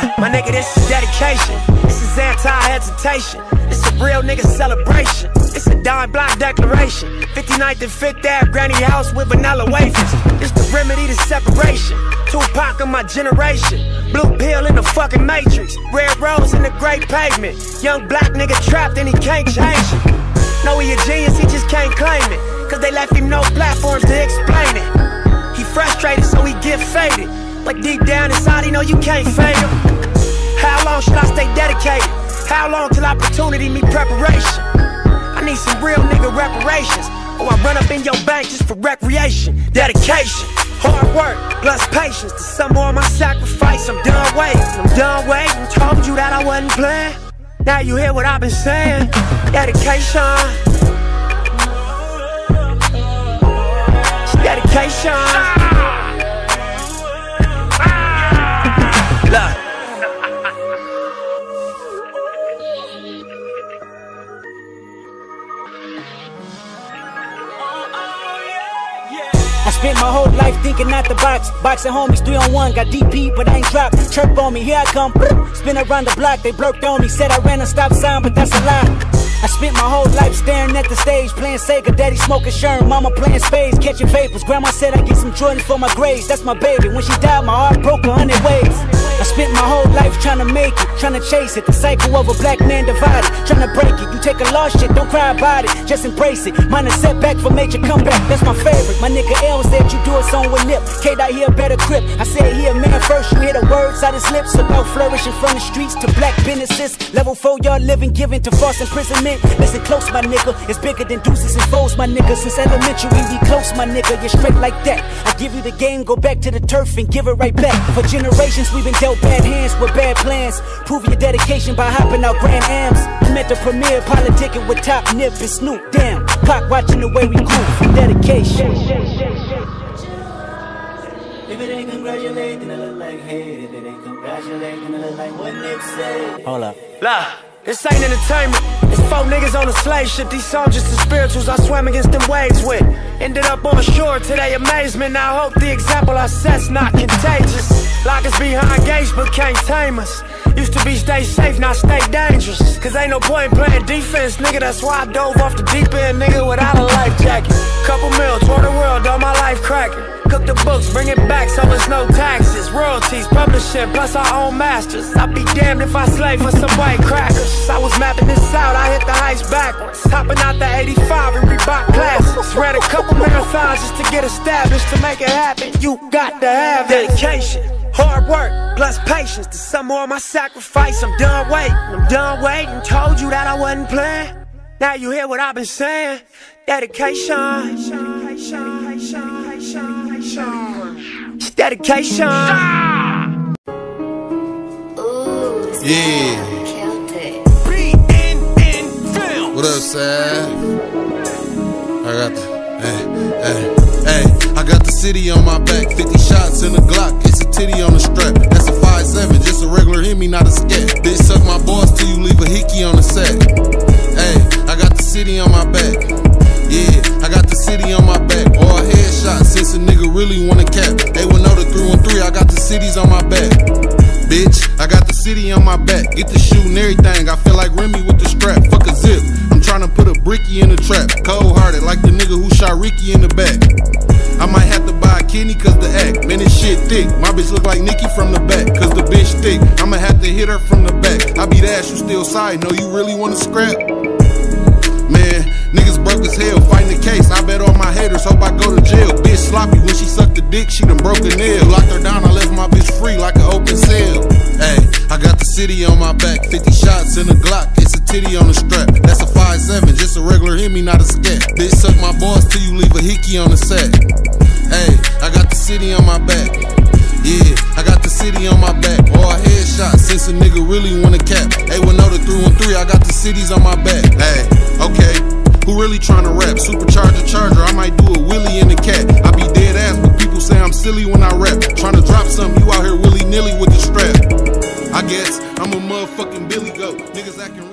My nigga, this is dedication. This is anti-hesitation. It's a real nigga celebration. It's a dime block declaration. 59th and 5th Ave, granny house with vanilla wafers. It's the remedy to separation. Tupac of my generation. Blue pill in the fucking matrix. Red rose in the great pavement. Young black nigga trapped and he can't change it. Know he a genius, he just can't claim it. Cause they left him no platforms to explain it. He frustrated, so he get faded. But deep down inside, he know you can't fade him. How long should I stay dedicated? How long till opportunity meet preparation? I need some real nigga reparations. Or I run up in your bank just for recreation. Dedication, hard work, plus patience. To some more of my sacrifice, I'm done waiting. I'm done waiting. Told you that I wasn't playing. Now you hear what I've been saying. Dedication. Dedication. Spent my whole life thinking out the box. Boxing homies, three on one, got DP, but I ain't dropped. Chirp on me, here I come. Spin around the block, they blurped on me. Said I ran a stop sign, but that's a lie. I spent my whole life staring at the stage, playing Sega, daddy smoking Sherm, mama playing spades, catching vapors. Grandma said I get some Jordans for my grades, that's my baby. When she died, my heart broke a hundred ways. I spent my whole life trying to make it, trying to chase it. The cycle of a black man divided, trying to break it. You take a lost shit, don't cry about it, just embrace it. Mine a setback for major comeback, that's my favorite. My nigga L said you do a song with Nip. K dot here better grip. I said he a man first, you hear the words out his lips about flourishing from the streets to black businesses. Level four, y'all living, giving to false imprisonment. Listen close, my nigga. It's bigger than deuces and foes, my nigga. Since elementary, we close, my nigga. You're straight like that. I give you the game, go back to the turf and give it right back. For generations, we've been dealt bad hands with bad plans. Prove your dedication by hopping out Grand Ams. I'm at the premiere, politicking with Top Nip and Snoop. Damn, Pac watching the way we from dedication. If it ain't congratulating, then it look like hate. If it ain't congratulating, then it look like what Nip said. Hold up. Look, this ain't entertainment. It's four niggas on a slave ship. These soldiers the spirituals I swam against them waves with. Ended up on shore to their amazement. I hope the example I set's not contagious. Lock us behind gates but can't tame us. Used to be stay safe, now stay dangerous. Cause ain't no point in playing defense, nigga. That's why I dove off the deep end, nigga, without a life jacket. Couple mil, tour the world, all my life cracking. Cook the books, bring it back so it's no taxes. Royalties, publishing, plus our own masters. I'd be damned if I slave for some white crackers. I was mapping this out, I hit the heights backwards. Hopping out the 85 and Reebok classics. Ran a couple marathons just to get established. To make it happen, you got to have dedication. Hard work, plus patience. To more of my sacrifice, I'm done waiting. I'm done waiting. Told you that I wasn't playing. Now you hear what I've been saying. Dedication. It's dedication. Yeah. What up, Sad? I got the, hey, hey, hey. I got the city on my back, 50 shots in the Glock, it's a titty on the strap. That's a 5-7, just a regular hit me, not a scat. Bitch, suck my balls till you leave a hickey on the sack. Hey, I got the city on my back. Really wanna cap. They would know the 313, I got the cities on my back. Bitch, I got the city on my back. Get the shoe and everything. I feel like Remy with the strap. Fuck a zip. I'm trying to put a bricky in the trap. Cold hearted, like the nigga who shot Ricky in the back. I might have to buy a kidney cause the act. Man, this shit thick. My bitch look like Nikki from the back. Cause the bitch thick. I'ma have to hit her from the back. I be the ass, you still side. No, you really wanna scrap? Broke as hell fighting the case. I bet all my haters hope I go to jail. Bitch sloppy when she sucked the dick, she done broke a nail. Locked her down, I left my bitch free like an open cell. Hey, I got the city on my back, 50 shots in a Glock, it's a titty on the strap. That's a 5-7, just a regular hit me, not a scat. Bitch suck my balls till you leave a hickey on the sack. Hey, I got the city on my back. Yeah, I got the city on my back. All headshots since a nigga really wanna cap. Hey, well, know the 313, I got the cities on my back. Hey, okay. Who really tryna rap? Supercharger charger, I might do a wheelie in the cat. I be dead ass, but people say I'm silly when I rap. Tryna drop something, you out here willy nilly with the strap. I guess I'm a motherfucking Billy Goat. Niggas acting